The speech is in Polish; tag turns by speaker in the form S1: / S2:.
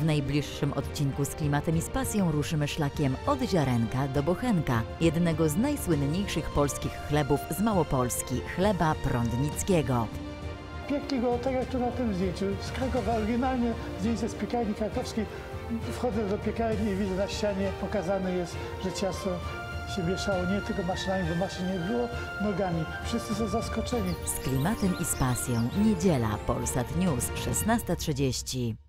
S1: W najbliższym odcinku z klimatem i z pasją ruszymy szlakiem od ziarenka do bochenka, jednego z najsłynniejszych polskich chlebów z Małopolski, chleba prądnickiego.
S2: Piekli go tak jak tu na tym zdjęciu. Z Krakowa oryginalnie zdjęcie z piekarni krakowskiej. Wchodzę do piekarni i widzę na ścianie pokazane jest, że ciasto się mieszało nie tylko maszynami, bo maszyn nie było, nogami. Wszyscy są zaskoczeni.
S1: Z klimatem i z pasją. Niedziela, Polsat News, 16.30.